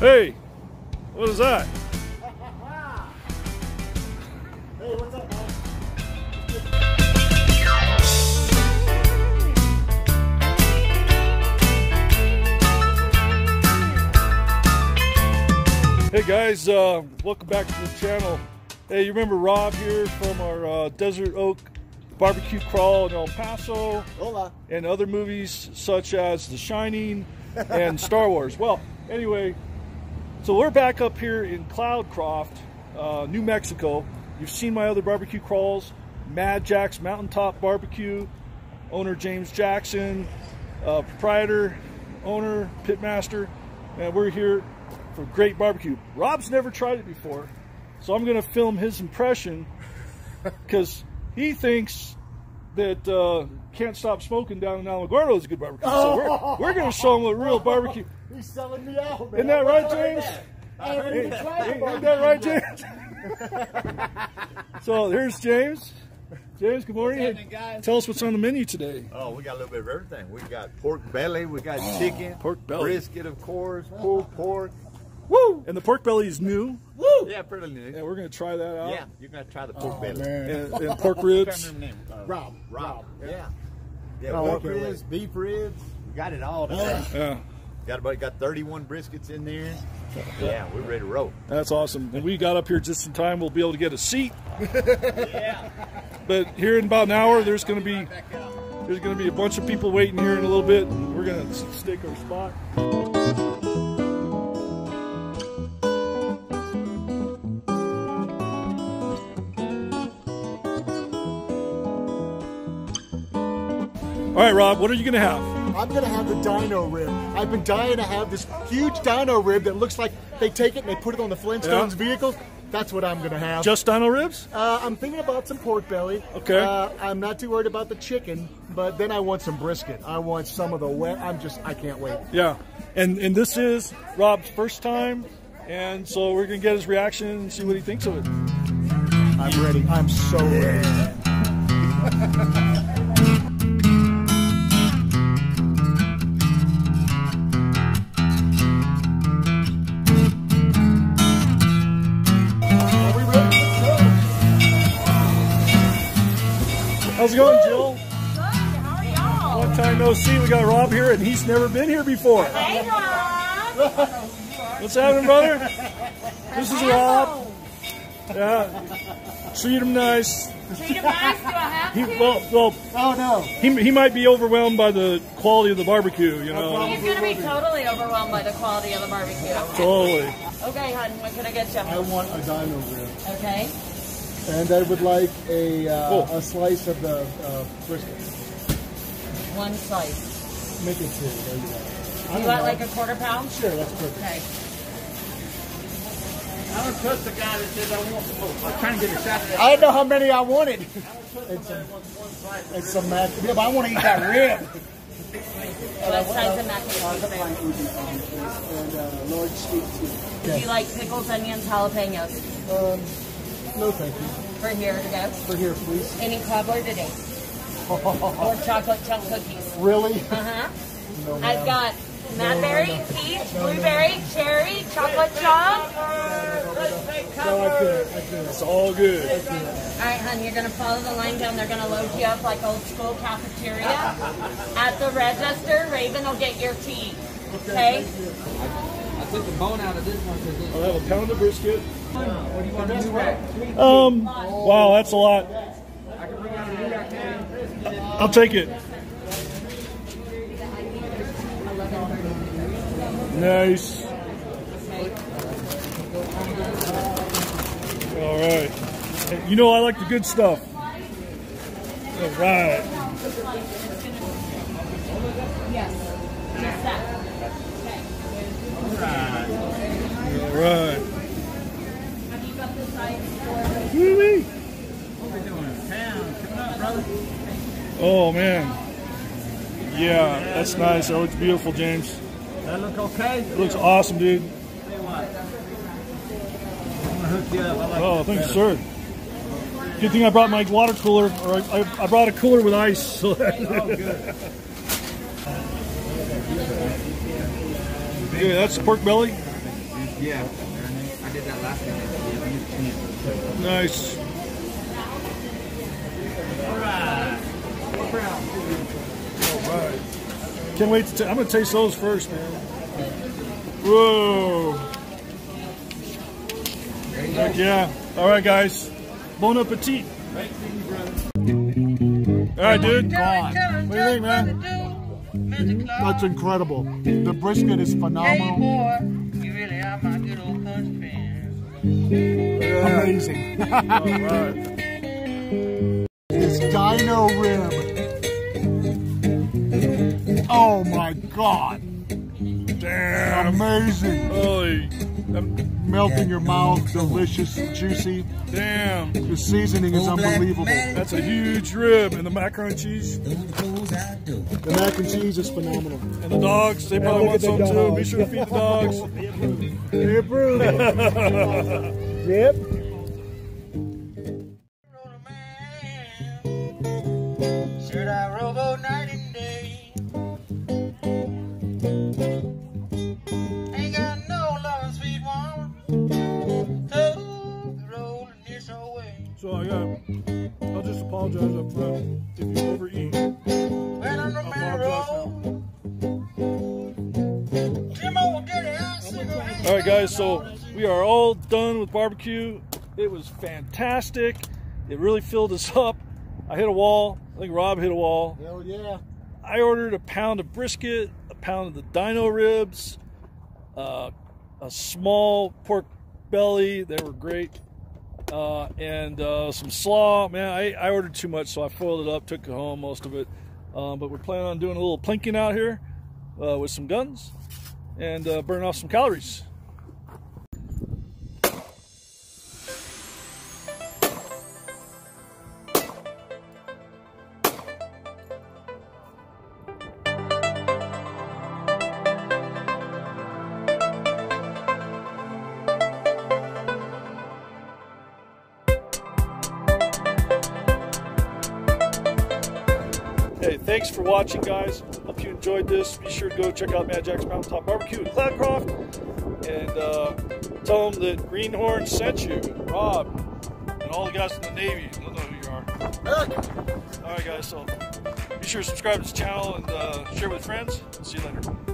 Hey, what is that? Hey, what's up, man? Hey guys, uh, welcome back to the channel. Hey, you remember Rob here from our uh, Desert Oak Barbecue Crawl in El Paso Hola. and other movies such as The Shining and Star Wars. Well, anyway, so we're back up here in Cloudcroft, uh, New Mexico. You've seen my other barbecue crawls, Mad Jack's Mountaintop Barbecue, owner James Jackson, uh, proprietor, owner, pitmaster, and we're here for great barbecue. Rob's never tried it before, so I'm going to film his impression because he thinks that uh, Can't Stop Smoking down in Alamogordo is a good barbecue. So we're, we're going to show him what real barbecue. He's selling me out, man. Isn't that right, James? I haven't even tried Ain't, ain't that right, James? so here's James. James, good morning. happening, guys? Tell us what's on the menu today. Oh, we got a little bit of everything. We got pork belly, we got chicken, pork belly. brisket, of course, pulled pork. Woo! And the pork belly is new. Woo! Yeah, pretty new. And we're going to try that out. Yeah, you're gonna try the pork belly. And, and pork ribs. Can't remember the name. Uh, Rob. Rob. Yeah. Yeah, Oh, pork okay, ribs, beef ribs. We got it all. today. Yeah, Got about got 31 briskets in there. Yeah, we're ready to roll. that's awesome. And we got up here just in time. We'll be able to get a seat. Yeah. But here in about an hour, there's going to be there's going to be a bunch of people waiting here in a little bit. And we're going to stake our spot. All right, Rob, what are you going to have? I'm gonna have the dino rib. I've been dying to have this huge dino rib that looks like they take it and they put it on the Flintstones Yeah. vehicles. That's what I'm gonna have. Just dino ribs? uh, I'm thinking about some pork belly. Okay. Uh, I'm not too worried about the chicken, but then I want some brisket. I want some of the wet. I'm just, I can't wait. Yeah, and and this is Rob's first time, and so we're gonna get his reaction and see what he thinks of it. I'm ready. I'm so ready. How's it going, Jill? Good. How are y'all? Long time no see. We got Rob here, and he's never been here before. Hey, Rob. What's happening, brother? This is Rob. Yeah, treat him nice. Treat him nice. Do I have He to? well, well, Oh no. he, he might be overwhelmed by the quality of the barbecue. You know, He's going to be totally overwhelmed by the quality of the barbecue. totally. Okay, hon. What can I get you? I want a dino rib, Okay. And I would like a uh, Oh. a slice of the uh, brisket. One slice. Make it two. There you go. I You want know. like a quarter pound? Sure, that's perfect. Okay. I don't trust the guy that says I want some more. I'm trying to get a shot at I didn't know how many I wanted. It's some, it's some mac. Yeah, but I want to eat that rib. What size of mac and cheese? And uh, large sweet tea. Do you like pickles, onions, jalapenos? Um, no, thank you. For here to go. For here, please. Any cobbler today? Or chocolate chunk cookies? Really? Uh huh. No, I've ma'am. got madberry, peach, blueberry, cherry, chocolate chunk. No, I can't. I can't. It's all good. All right, hon, you're gonna follow the line down. They're gonna load you up like old school cafeteria. At the register, Raven will get your tea. Okay? I took the bone out of this one I'll have a pound of brisket. what do you want to do rack? Um, wow, that's a lot. I can bring out a new rack now. I'll take it. Nice. All right. You know I like the good stuff. All right. Right. Have you got the size for. What we doing? Brother. Oh man. Yeah, that's nice. Oh, that looks beautiful, James. That look okay? It looks awesome, dude. Like Oh, this thank you, sir. Good thing I brought my water cooler, or I, I, I brought a cooler with ice. So Oh, yeah, that's pork belly. Yeah. I did that last time. Nice. All right. Can't wait to. ta- I'm gonna taste those first, man. Whoa. Heck yeah. All right, guys. Bon appetit. All right, dude. God. What do you think, man? That's incredible. The brisket is phenomenal. Amazing. All right. This dino rib. Oh my god. Damn. Amazing. Holy. Um, Melt in your mouth, delicious, juicy. Damn. The seasoning is unbelievable. That's a huge rib and the macaroni and cheese The mac and cheese is phenomenal. and the dogs. They probably want some too. Be sure to feed the dogs. Yep. away. I got. I'll just apologize up front if you overeat. When on the main road. Jim old daddy, I cigarette. All right, guys. So we are all done with barbecue. It was fantastic. It really filled us up. I hit a wall. I think Rob hit a wall. Hell yeah. I ordered a pound of brisket, a pound of the dino ribs, uh, a small pork belly. They were great. Uh, and uh, some slaw. Man, I, I ordered too much, so I foiled it up, took it home, most of it. Um, but we're planning on doing a little plinking out here uh, with some guns and uh, burning off some calories. Thanks for watching, guys. Hope you enjoyed this. Be sure to go check out Mad Jack's Mountaintop Barbecue in Cloudcroft and uh, tell them that Greenhorn sent you, Rob, and all the guys in the Navy. They'll know who you are. All right, guys. So be sure to subscribe to this channel and uh, share with friends. See you later.